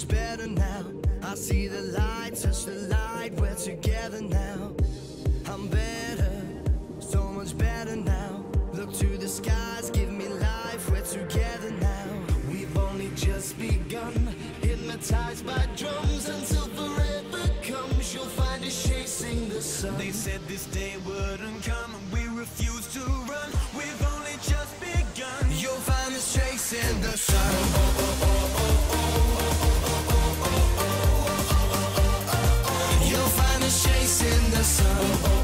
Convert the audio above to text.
much better now. I see the light, touch the light, we're together now. I'm better, so much better now. Look to the skies, give me life, we're together now. We've only just begun, hypnotized by drums until forever comes. You'll find us chasing the sun. They said this day wouldn't come, and we refused to run. We've only just begun. You'll find us chasing the sun. the sun.